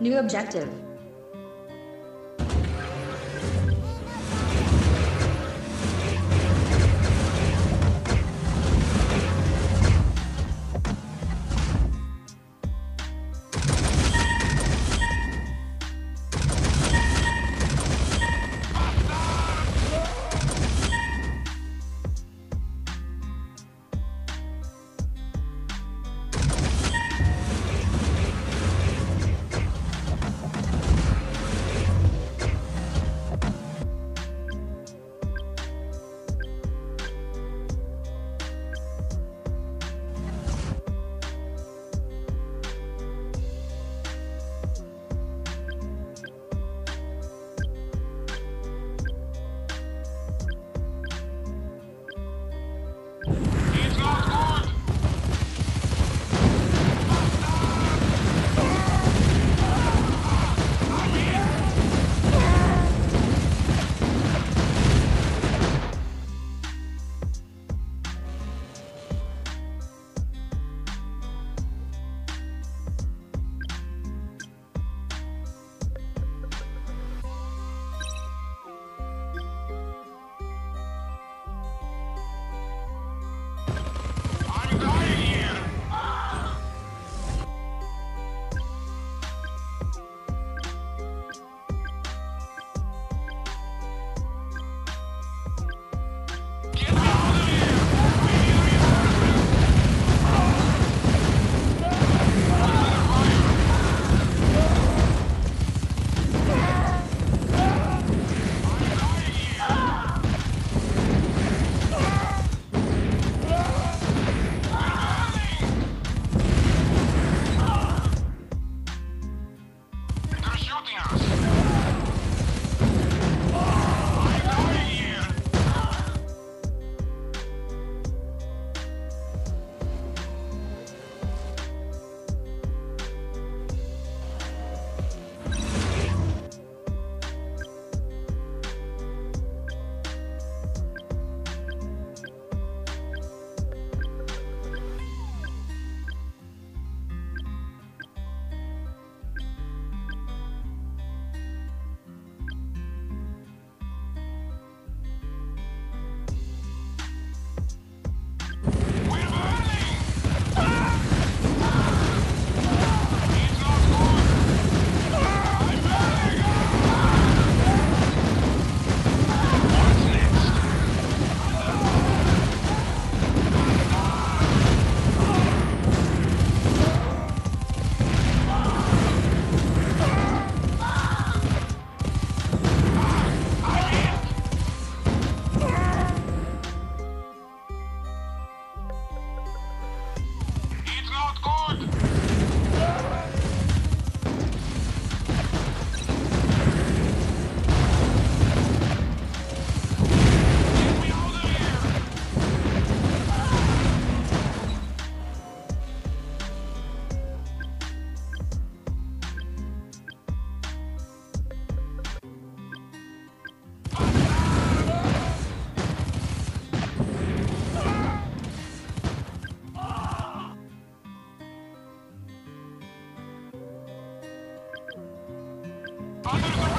New objective. Yeah. Under the